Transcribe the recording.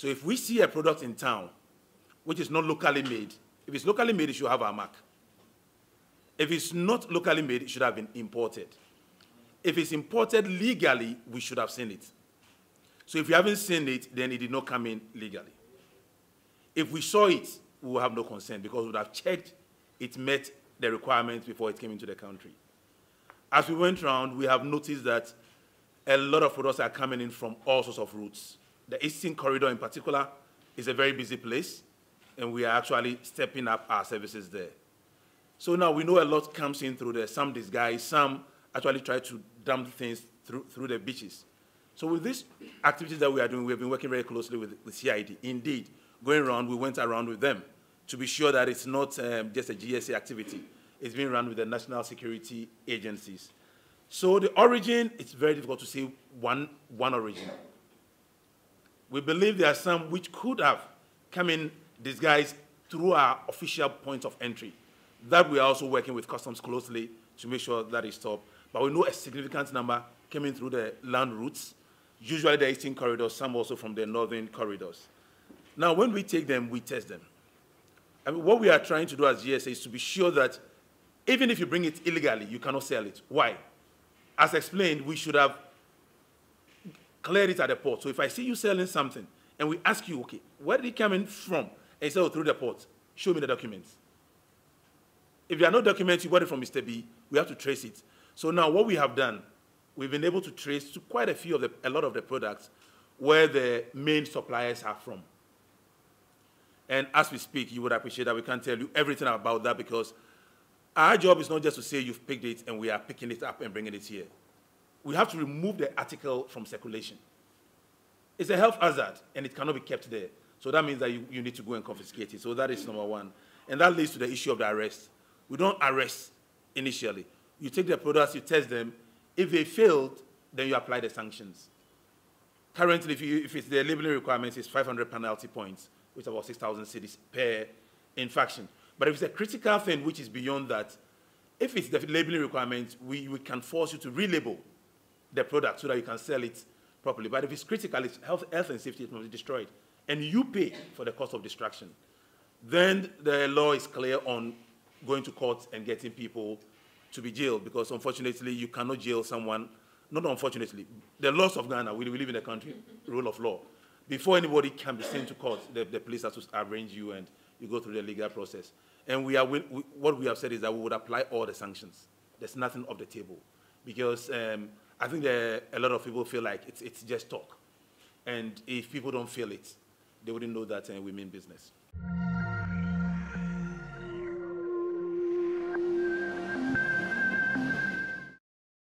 So if we see a product in town which is not locally made, if it's locally made, it should have our mark. If it's not locally made, it should have been imported. If it's imported legally, we should have seen it. So if you haven't seen it, then it did not come in legally. If we saw it, we will have no concern because we would have checked it met the requirements before it came into the country. As we went around, we have noticed that a lot of products are coming in from all sorts of routes. The Eastern Corridor in particular is a very busy place, and we are actually stepping up our services there. So now we know a lot comes in through there, some disguise, some actually try to dump things through, through the beaches. So with these activities that we are doing, we have been working very closely with the CID. Indeed, going around, we went around with them to be sure that it's not um, just a GSA activity. It's being run with the national security agencies. So the origin, it's very difficult to say one, one origin. We believe there are some which could have come in disguised through our official point of entry. That we are also working with customs closely to make sure that is stopped. But we know a significant number coming through the land routes, usually the eastern corridors, some also from the northern corridors. Now, when we take them, we test them. Mean, what we are trying to do as GSA is to be sure that even if you bring it illegally, you cannot sell it. Why? As explained, we should have cleared it at the port. So if I see you selling something and we ask you, okay, where did it come in from? And you say, oh, through the port. Show me the documents. If there are no documents, you bought it from Mr. B, we have to trace it. So now what we have done, we've been able to trace to quite a few of the, a lot of the products where the main suppliers are from. And as we speak, you would appreciate that we can't tell you everything about that because our job is not just to say you've picked it and we are picking it up and bringing it here. We have to remove the article from circulation. It's a health hazard and it cannot be kept there. So that means that you, you need to go and confiscate it. So that is number one. And that leads to the issue of the arrest. We don't arrest initially. You take the products, you test them. If they failed, then you apply the sanctions. Currently, if, you, if it's the labeling requirements, it's 500 penalty points which is about 6,000 cedis per infraction. But if it's a critical thing which is beyond that, if it's the labeling requirements, we, we can force you to relabel the product so that you can sell it properly. But if it's critical, it's health, health and safety, must be destroyed. And you pay for the cost of destruction. Then the law is clear on going to court and getting people to be jailed because unfortunately you cannot jail someone, not unfortunately, the laws of Ghana, we, we live in a country, rule of law before anybody can be sent to court, the, the police has to arrange you and you go through the legal process. And we are, we, what we have said is that we would apply all the sanctions. There's nothing off the table. Because um, I think a lot of people feel like it's, it's just talk. And if people don't feel it, they wouldn't know that uh, we mean business.